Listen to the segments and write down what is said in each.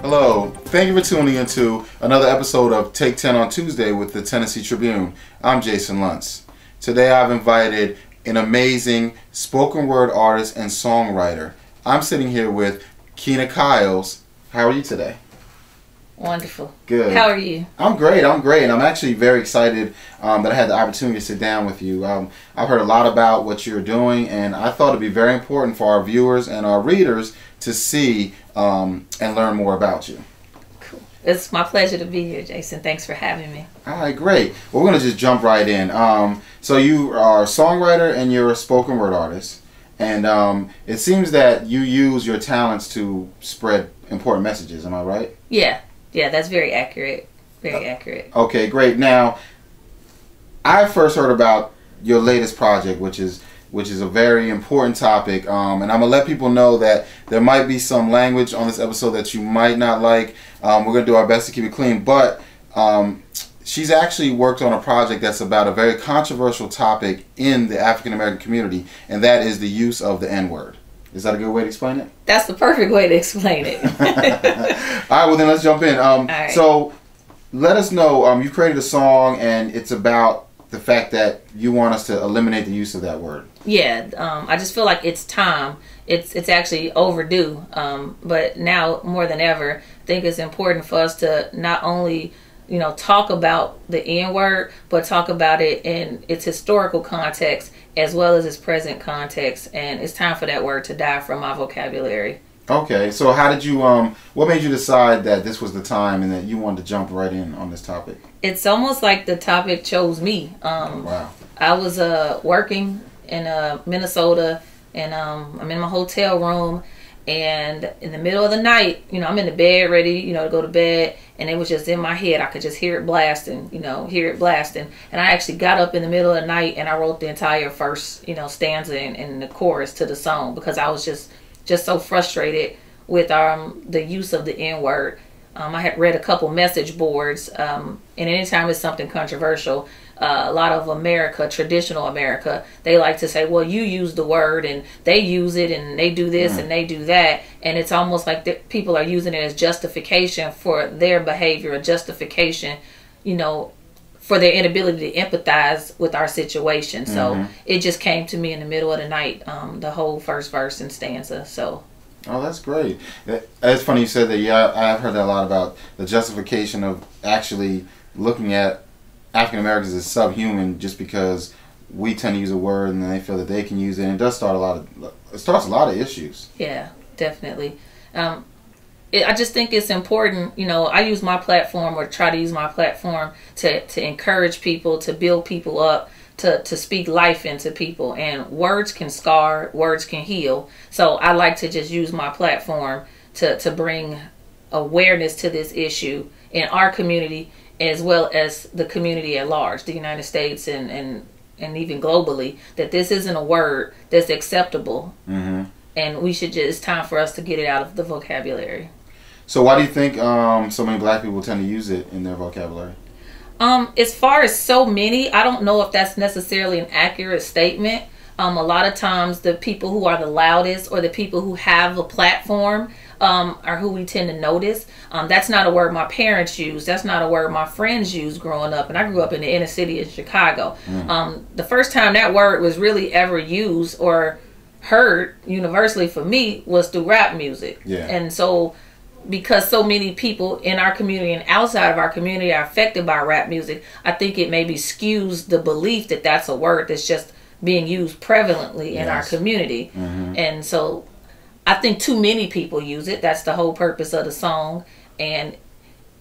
Hello, thank you for tuning into another episode of Take 10 on Tuesday with the Tennessee Tribune. I'm Jason Luntz. Today I've invited an amazing spoken word artist and songwriter. I'm sitting here with Kyna Kyles. How are you today? Wonderful. Good. How are you? I'm great. I'm great. And I'm actually very excited um, that I had the opportunity to sit down with you. Um, I've heard a lot about what you're doing, and I thought it'd be very important for our viewers and our readers to see um, and learn more about you. Cool. It's my pleasure to be here, Jason. Thanks for having me. All right, great. Well, we're going to just jump right in. Um, so, you are a songwriter and you're a spoken word artist. And um, it seems that you use your talents to spread important messages. Am I right? Yeah. Yeah, that's very accurate. Very accurate. Okay, great. Now, I first heard about your latest project, which is which is a very important topic, um, and I'm gonna let people know that there might be some language on this episode that you might not like. Um, we're gonna do our best to keep it clean, but um, she's actually worked on a project that's about a very controversial topic in the African American community, and that is the use of the N word. Is that a good way to explain it? That's the perfect way to explain it. All right, well then let's jump in. Um, right. So let us know. Um, you created a song, and it's about the fact that you want us to eliminate the use of that word. yeah, um, I just feel like it's time. It's it's actually overdue. Um, but now more than ever, I think it's important for us to not only you know talk about the N word, but talk about it in its historical context as well as its present context. And it's time for that word to die from my vocabulary. Okay, so how did you um? What made you decide that this was the time and that you wanted to jump right in on this topic? It's almost like the topic chose me. Um, Wow. I was uh, working in uh, Minnesota, and um, I'm in my hotel room, and in the middle of the night, you know, I'm in the bed, ready, you know, to go to bed, and it was just in my head. I could just hear it blasting, you know, hear it blasting, and I actually got up in the middle of the night and I wrote the entire first, you know, stanza and, and the chorus to the song because I was just just so frustrated with um the use of the N word. Um, I had read a couple message boards, um, and anytime it's something controversial, uh, a lot of America, traditional America, they like to say, "Well, you use the word, and they use it, and they do this, and they do that," and it's almost like the, people are using it as justification for their behavior, a justification, you know, for their inability to empathize with our situation. So it just came to me in the middle of the night, um, the whole first verse and stanza. So Oh, that's great. It's funny you said that. Yeah, I've heard that a lot about the justification of actually looking at African Americans as subhuman just because we tend to use a word and then they feel that they can use it. And it does start a lot of it starts a lot of issues. Yeah, definitely. Um, it, I just think it's important. You know, I use my platform or try to use my platform to to encourage people, to build people up, to to speak life into people. And words can scar, words can heal. So I like to just use my platform to to bring awareness to this issue in our community as well as the community at large, the United States and and and even globally, that this isn't a word that's acceptable hmm and we should just it's time for us to get it out of the vocabulary So why do you think um, so many black people tend to use it in their vocabulary? um as far as so many i don't know if that's necessarily an accurate statement um a lot of times the people who are the loudest or the people who have a platform um, are who we tend to notice. Um, that's not a word my parents use. That's not a word my friends used growing up. And I grew up in the inner city of Chicago. Um, the first time that word was really ever used or heard universally for me was through rap music. Yeah. And so because so many people in our community and outside of our community are affected by rap music, I think it maybe skews the belief that that's a word that's just being used prevalently in our Yes. community. Mm-hmm. And so I think too many people use it. That's the whole purpose of the song. And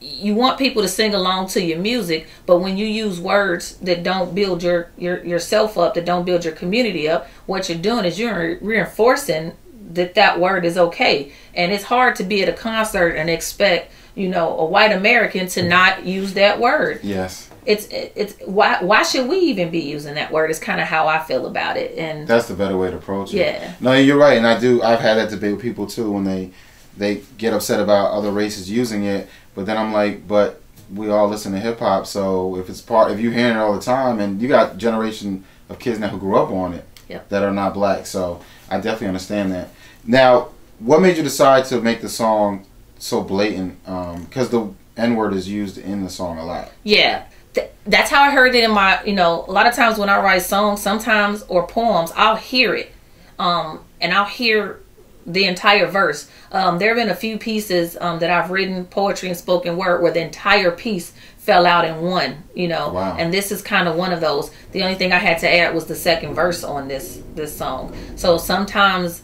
you want people to sing along to your music, but when you use words that don't build your, your yourself up, that don't build your community up, what you're doing is you're reinforcing that that word is okay. And it's hard to be at a concert and expect, you know, a white American to not use that word. Yes. It's it's why why should we even be using that word? Is kind of how I feel about it. And That's the better way to approach it. Yeah. No, you're right, and I do. I've had that debate with people too when they they get upset about other races using it, but then I'm like, but we all listen to hip hop, so if it's part, if you're hearing it all the time, and you got generation of kids now who grew up on it Yep. that are not black, so I definitely understand that. Now, what made you decide to make the song so blatant? Because the N word is used in the song a lot. Yeah. Th- that's how I heard it in my, you know, a lot of times when I write songs, sometimes or poems, I'll hear it. Um, and I'll hear the entire verse. Um, there have been a few pieces um, that I've written poetry and spoken word where the entire piece fell out in one, you know. Wow. And this is kind of one of those. The only thing I had to add was the second verse on this this song. So sometimes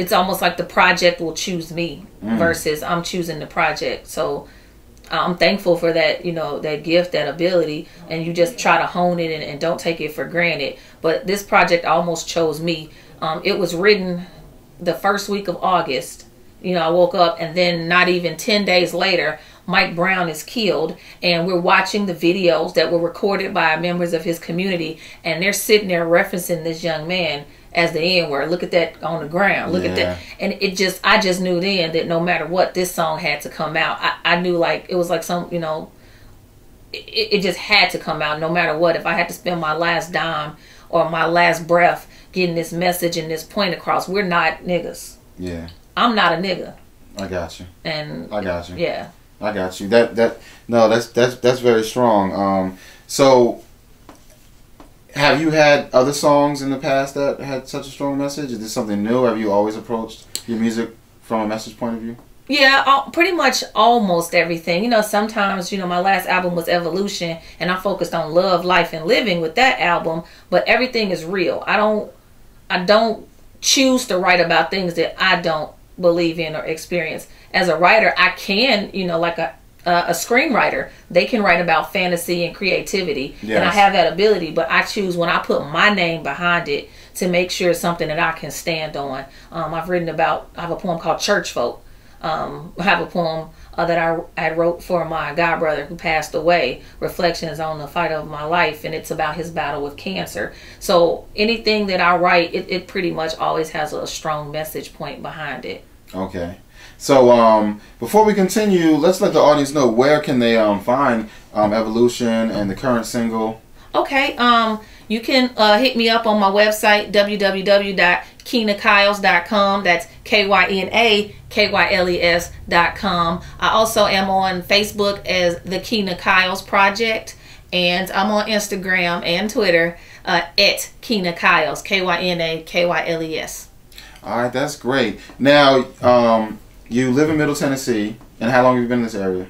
it's almost like the project will choose me versus I'm choosing the project. So I'm thankful for that, you know, that gift, that ability, and you just try to hone it and, and don't take it for granted. But this project almost chose me. Um, it was written the first week of August. You know, I woke up and then not even 10 days later, Mike Brown is killed, and we're watching the videos that were recorded by members of his community, and they're sitting there referencing this young man as the N word. Look at that on the ground. Look at that. And it just, I just knew then that no matter what, this song had to come out. I, I knew like, it was like some, you know, it, it just had to come out no matter what. If I had to spend my last dime or my last breath getting this message and this point across, we're not niggas. Yeah, I'm not a nigga. I got you. And I got you. yeah. I got you. That that no, that's that's that's very strong. Um, so have you had other songs in the past that had such a strong message? Is this something new? Have you always approached your music from a message point of view? Yeah, all, pretty much almost everything. You know, sometimes, you know, my last album was Evolution and I focused on love, life and living with that album, but everything is real. I don't I don't choose to write about things that I don't believe in or experience. As a writer, I can, you know, like a uh, a screenwriter, they can write about fantasy and creativity, and I have that ability. But I choose when I put my name behind it to make sure it's something that I can stand on. Um, I've written about. I have a poem called Church Folk. Um, I have a poem uh, that I, I wrote for my godbrother who passed away, Reflections on the Fight of My Life, and it's about his battle with cancer. So anything that I write, it, it pretty much always has a strong message point behind it. Okay. So um, before we continue, let's let the audience know where can they um, find um, Evolution and the current single. Okay, um, you can uh, hit me up on my website, www.kynakyles.com. That's K Y N A K Y L E S dot com. I also am on Facebook as the Kyna Kyles Project, and I'm on Instagram and Twitter uh, at Kyna Kyles, K Y N A K Y L E S. All right, that's great. Now um, you live in Middle Tennessee, and how long have you been in this area?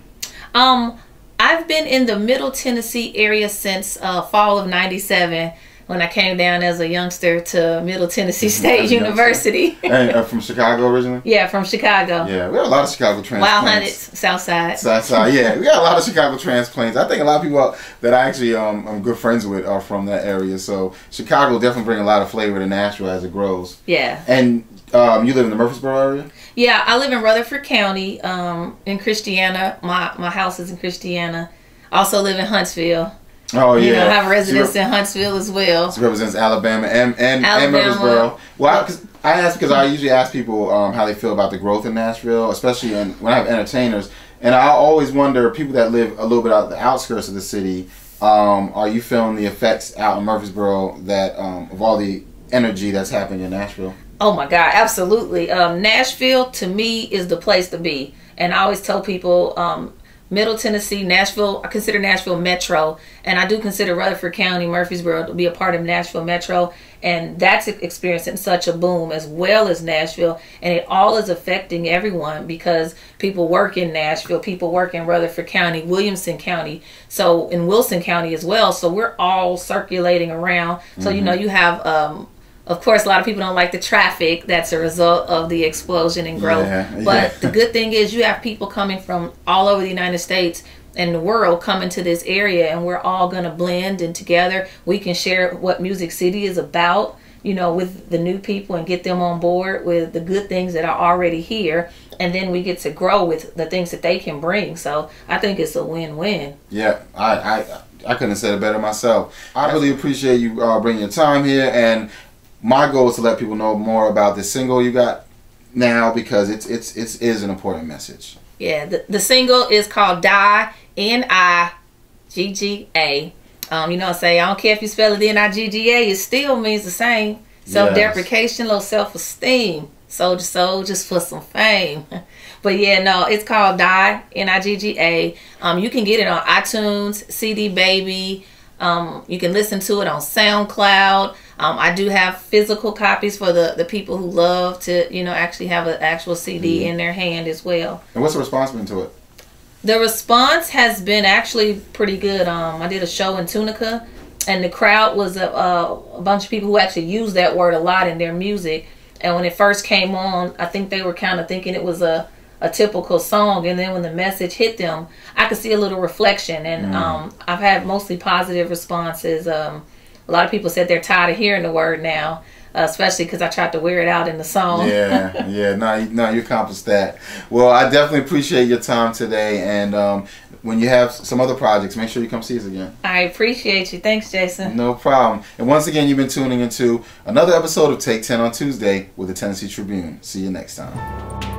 Um, I've been in the Middle Tennessee area since uh, fall of '97 when I came down as a youngster to Middle Tennessee State As a youngster. University. and, uh, from Chicago originally. yeah, from Chicago. Yeah, we have a lot of Chicago transplants. Wild Hundreds, South Side. South side, yeah, we got a lot of Chicago transplants. I think a lot of people that I actually um, I'm good friends with are from that area. So Chicago definitely bring a lot of flavor to Nashville as it grows. Yeah. And um, you live in the Murfreesboro area. Yeah, I live in Rutherford County, um, in Christiana. My my house is in Christiana. Also live in Huntsville. Oh yeah, You know, I have residence in Huntsville as well. she represents Alabama and and, and Murfreesboro. Well, I, I ask because I usually ask people um, how they feel about the growth in Nashville, especially in, when I have entertainers, and I always wonder people that live a little bit out the outskirts of the city. Um, are you feeling the effects out in Murfreesboro that um, of all the energy that's happening in Nashville? Oh my God, absolutely. Um, Nashville to me is the place to be, and I always tell people, um, Middle Tennessee, Nashville. I consider Nashville Metro, and I do consider Rutherford County, Murfreesboro to be a part of Nashville Metro, and that's experiencing such a boom as well as Nashville, and it all is affecting everyone because people work in Nashville, people work in Rutherford County, Williamson County, so in Wilson County as well. So we're all circulating around. So you know you have. Um, of course, a lot of people don't like the traffic that's a result of the explosion and growth. Yeah, but yeah. the good thing is you have people coming from all over the United States and the world coming to this area, and we're all going to blend and together. We can share what Music City is about, you know, with the new people and get them on board with the good things that are already here. And then we get to grow with the things that they can bring. So I think it's a win win. Yeah, I, I I couldn't have said it better myself. I really appreciate you uh, bringing your time here, and my goal is to let people know more about this single you got now because it's it's it's is an important message. Yeah, the, the single is called Die N I G G A. Um, you know, I say I don't care if you spell it N I G G A, it still means the same. Self deprecation, low self esteem. Soldier soldiers for some fame. But yeah, no, it's called Die N I G G A. Um, you can get it on iTunes, CD Baby. Um, you can listen to it on SoundCloud. Um, I do have physical copies for the, the people who love to, you know, actually have an actual CD Mm-hmm. in their hand as well. And what's the response been to it? The response has been actually pretty good. Um, I did a show in Tunica, and the crowd was a, a, a bunch of people who actually use that word a lot in their music. And when it first came on, I think they were kind of thinking it was a, a typical song. And then when the message hit them, I could see a little reflection. And um, I've had mostly positive responses. Um, a lot of people said they're tired of hearing the word now, uh, especially because I tried to wear it out in the song. Yeah, yeah, no, you- no, you accomplished that. Well, I definitely appreciate your time today, and um, when you have some other projects, make sure you come see us again. I appreciate you. Thanks, Jason. No problem. And once again, you've been tuning into another episode of Take 10 on Tuesday with the Tennessee Tribune. See you next time.